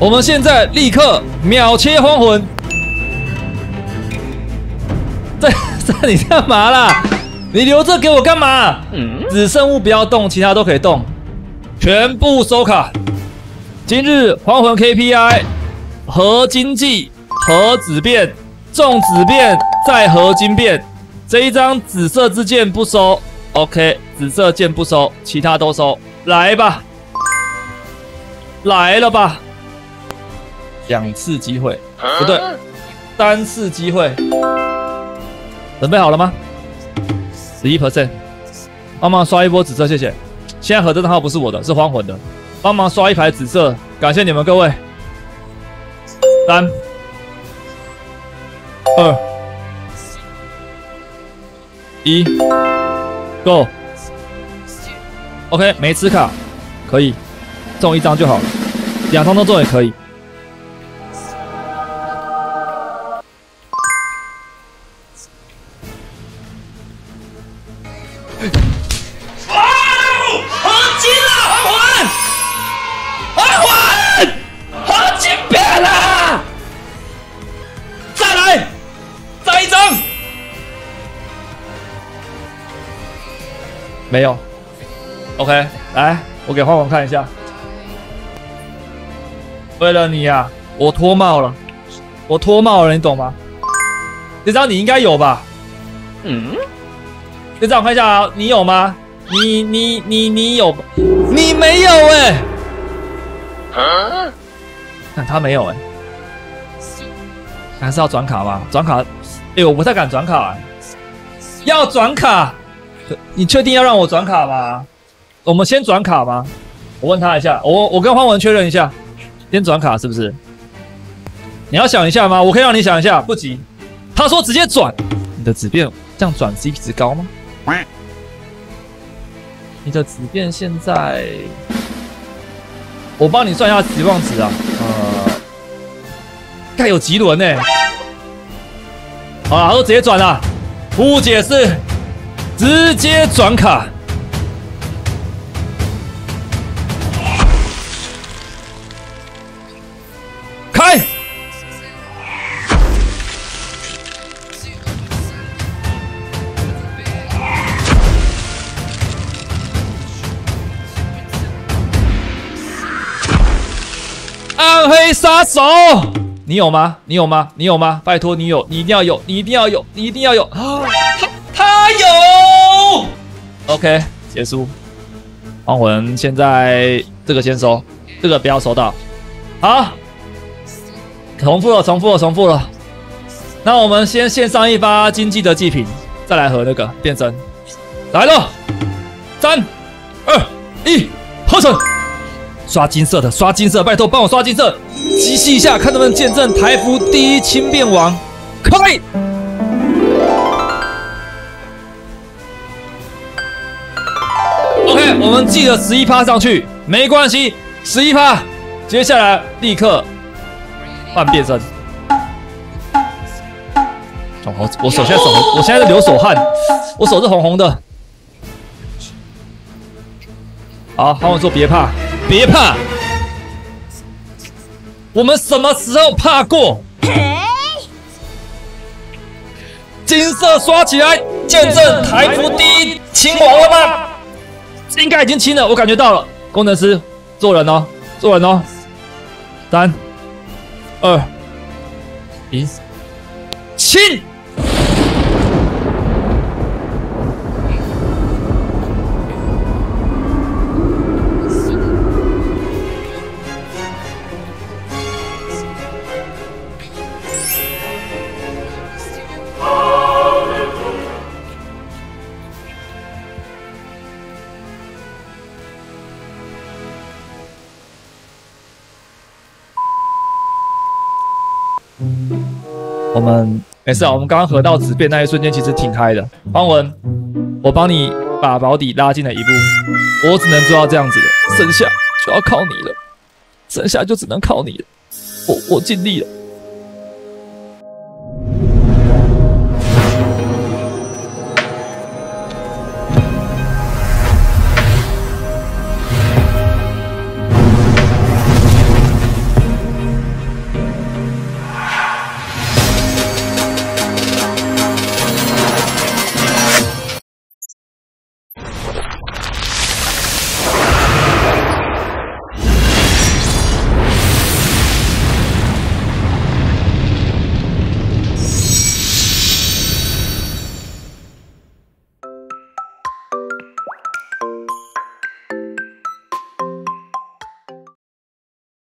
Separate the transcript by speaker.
Speaker 1: 我们现在立刻秒切荒魂。这这你干嘛啦？你留着给我干嘛？只剩物不要动，其他都可以动，全部收卡。今日荒魂 KPI 合金技合紫变重紫变再合金变。这一张紫色之剑不收，OK，紫色剑不收，其他都收。来吧，来了吧，两次机会不对，单次机会，准备好了吗？十一 percent，帮忙刷一波紫色，谢谢。现在合这账号不是我的，是荒魂的，帮忙刷一排紫色，感谢你们各位。三、二、一，Go。OK，没吃卡，可以中一张就好了，两张都中也可以。没有，OK，来，我给花王看一下。为了你呀，我脱帽了，我脱帽了，你懂吗？这张你应该有吧？嗯，这张我看一下啊，你有吗？你你你你有？你没有哎？啊？看他没有哎？还是要转卡吗？转卡？哎，我不太敢转卡，要转卡。你确定要让我转卡吗？我们先转卡吗？我问他一下，我我跟方文确认一下，先转卡是不是？你要想一下吗？我可以让你想一下，不急。他说直接转，你的紫变这样转 CP 值高吗？你的紫变现在，我帮你算一下期望值啊，呃，该有吉轮呢。好了，他说直接转了，不解释。直接转卡，开！暗黑杀手，你有吗？你有吗？你有吗？拜托，你有，你一定要有，你一定要有，你一定要有啊！，OK，结束。黄魂，现在这个先收，这个不要收到。好，重复了，重复了，重复了。那我们先献上一发经济的祭品，再来和那个变身。来了，三、二、一，合成。刷金色的，刷金色，拜托帮我刷金色，集气一下，看能不能见证台服第一轻变王。开。我们记得十一趴上去，没关系，十一趴。接下来立刻换变身。我我手现在手，我现在在流手汗，我手是红红的。好，帮我说别怕，别怕。我们什么时候怕过？金色刷起来，见证台服第一亲王了吗？应该已经清了，我感觉到了。工程师，做人哦，做人哦。三、二、一，清。我们没事啊，我们刚刚合到纸变那一瞬间，其实挺嗨的。方文，我帮你把保底拉近了一步，我只能做到这样子了，剩下就要靠你了，剩下就只能靠你了，我我尽力了。